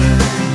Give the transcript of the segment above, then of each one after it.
you.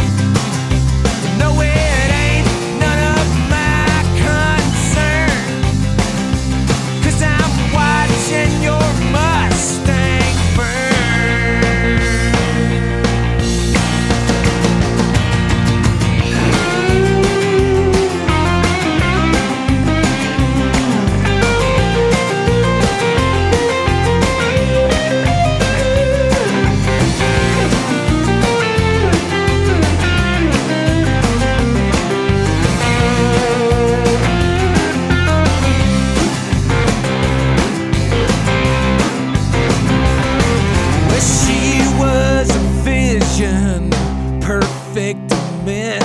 perfect man.